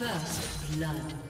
First blood.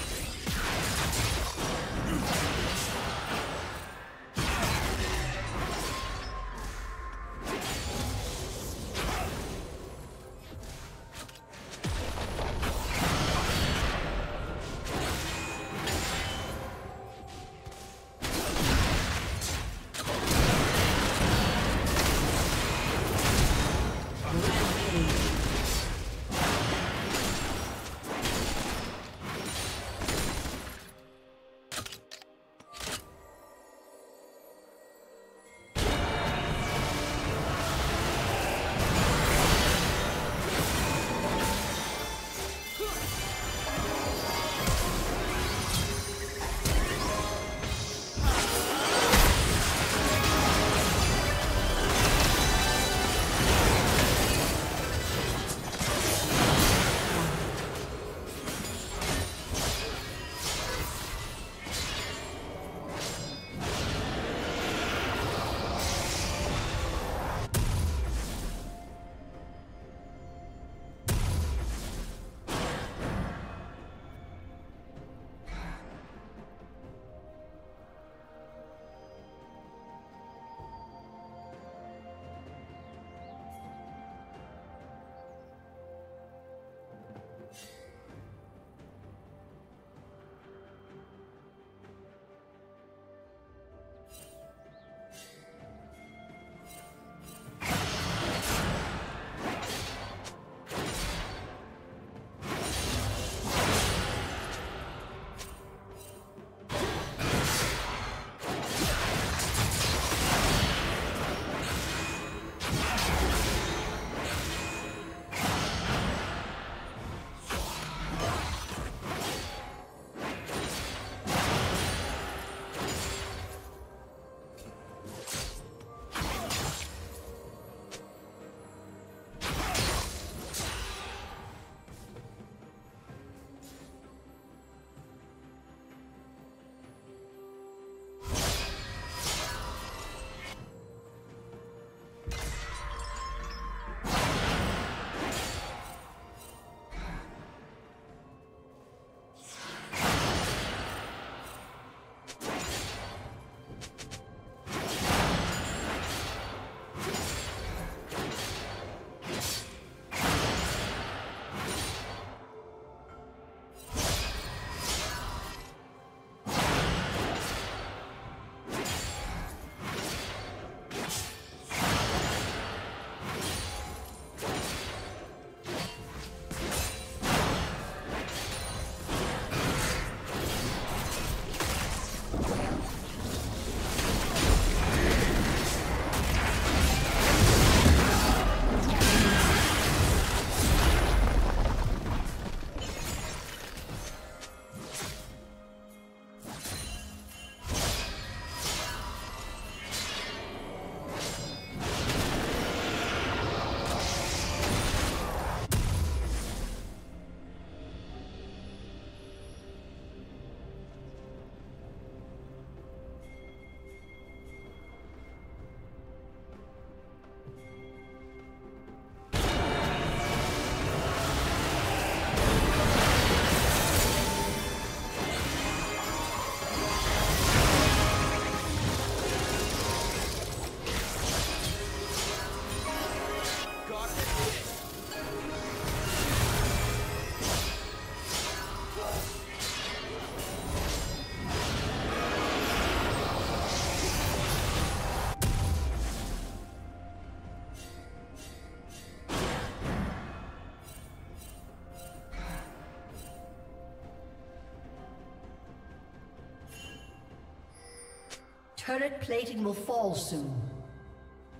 Turret plating will fall soon.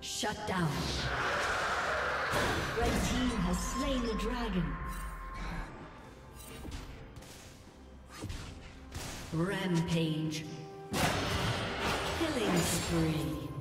Shut down. Red team has slain the dragon. Rampage. Killing spree.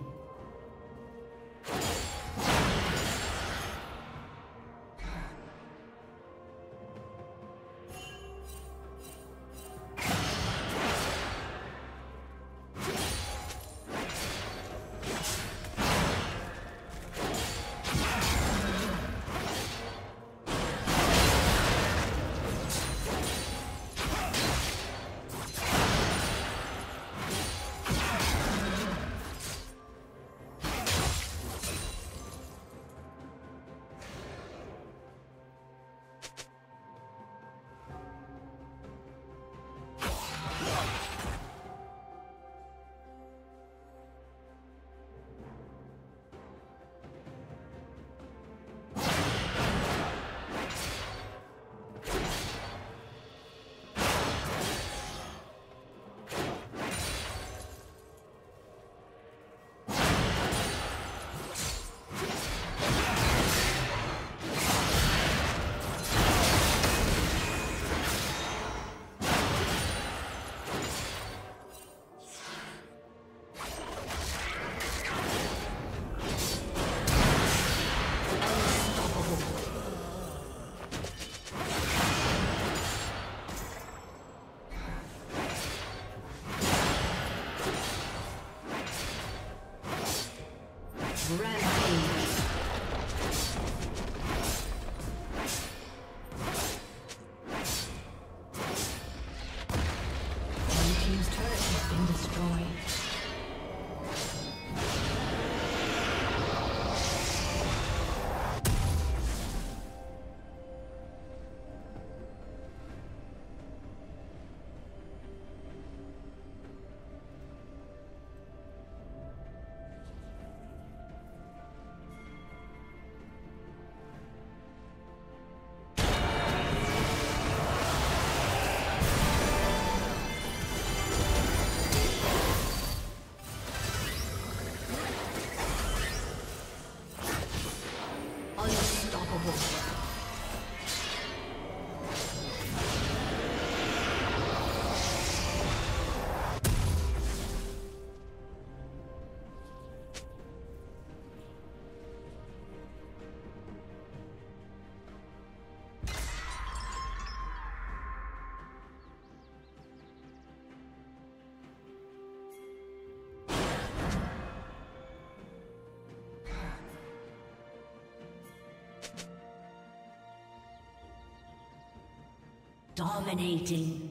Dominating.